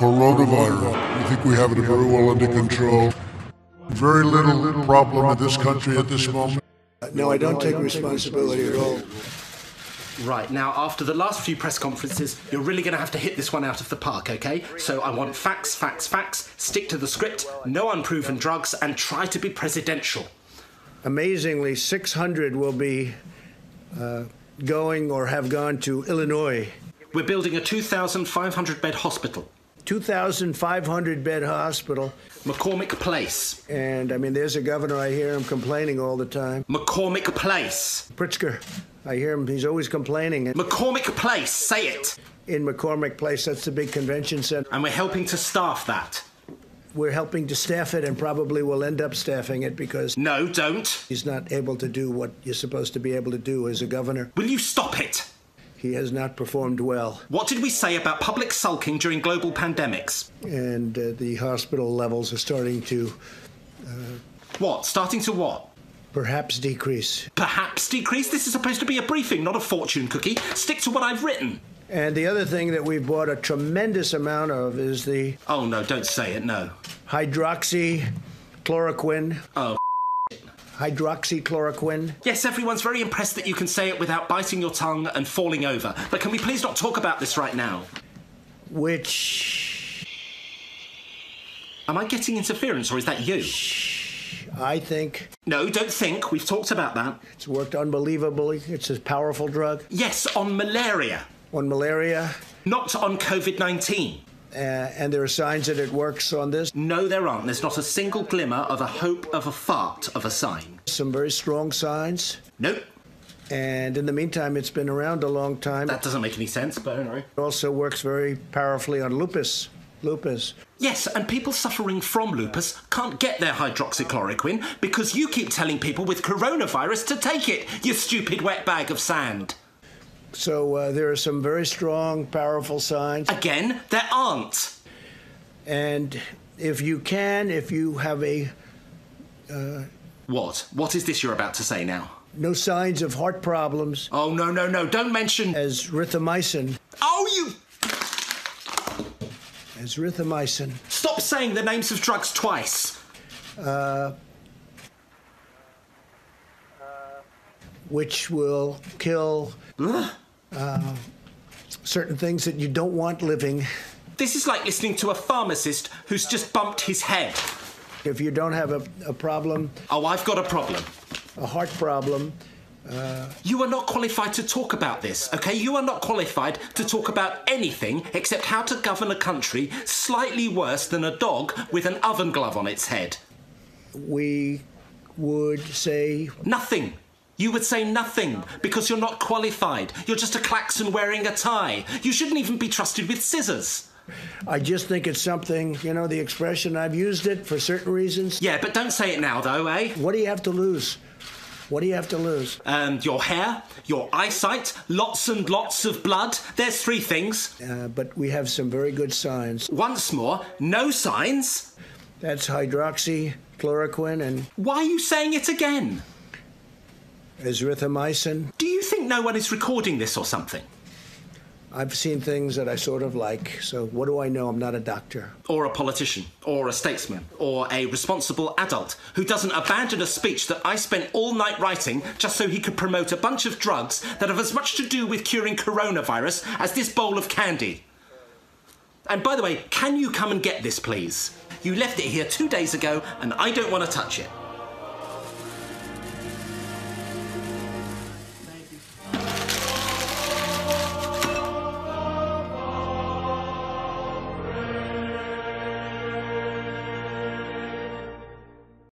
coronavirus. We think we have it very well under control. Very little problem in this country at this moment. No, I don't take responsibility at all. Right, now after the last few press conferences, you're really going to have to hit this one out of the park, okay? So I want facts, facts, facts, stick to the script, no unproven drugs, and try to be presidential. Amazingly, 600 will be uh, going or have gone to Illinois. We're building a 2,500 bed hospital. 2,500 bed hospital. McCormick Place. And I mean, there's a governor, I hear him complaining all the time. McCormick Place. Pritzker, I hear him, he's always complaining. McCormick Place, say it. In McCormick Place, that's the big convention center. And we're helping to staff that. We're helping to staff it and probably will end up staffing it because. No, don't. He's not able to do what you're supposed to be able to do as a governor. Will you stop it? He has not performed well. What did we say about public sulking during global pandemics? And uh, the hospital levels are starting to. Uh, what? Starting to what? Perhaps decrease. Perhaps decrease? This is supposed to be a briefing, not a fortune cookie. Stick to what I've written. And the other thing that we've bought a tremendous amount of is the. Oh, no, don't say it, no. Hydroxychloroquine. Oh, hydroxychloroquine. Yes, everyone's very impressed that you can say it without biting your tongue and falling over. But can we please not talk about this right now? Which. Am I getting interference or is that you? I think. No, don't think. We've talked about that. It's worked unbelievably. It's a powerful drug. Yes, on malaria. On malaria. Not on COVID 19. Uh, and there are signs that it works on this? No, there aren't. There's not a single glimmer of a hope of a fart of a sign. Some very strong signs? Nope. And in the meantime, it's been around a long time. That doesn't make any sense, but anyway. It also works very powerfully on lupus. Lupus. Yes, and people suffering from lupus can't get their hydroxychloroquine because you keep telling people with coronavirus to take it, you stupid wet bag of sand. So uh, there are some very strong, powerful signs. Again, there aren't. And if you can, if you have a. Uh, what? What is this you're about to say now? No signs of heart problems. Oh, no, no, no. Don't mention. Azithromycin. Oh, you. Azithromycin. Stop saying the names of drugs twice. Uh, which will kill uh, certain things that you don't want living. This is like listening to a pharmacist who's just bumped his head. If you don't have a, a problem. Oh, I've got a problem. A heart problem. Uh, you are not qualified to talk about this, okay? You are not qualified to talk about anything except how to govern a country slightly worse than a dog with an oven glove on its head. We would say. Nothing. You would say nothing because you're not qualified. You're just a klaxon wearing a tie. You shouldn't even be trusted with scissors. I just think it's something, you know, the expression, I've used it for certain reasons. Yeah, but don't say it now, though, eh? What do you have to lose? What do you have to lose? Um, your hair, your eyesight, lots and lots of blood. There's three things. Uh, but we have some very good signs. Once more, no signs. That's hydroxychloroquine and. Why are you saying it again? Azithromycin. Do you think no one is recording this or something? I've seen things that I sort of like, so what do I know? I'm not a doctor. Or a politician, or a statesman, or a responsible adult who doesn't abandon a speech that I spent all night writing just so he could promote a bunch of drugs that have as much to do with curing coronavirus as this bowl of candy. And by the way, can you come and get this, please? You left it here two days ago, and I don't want to touch it.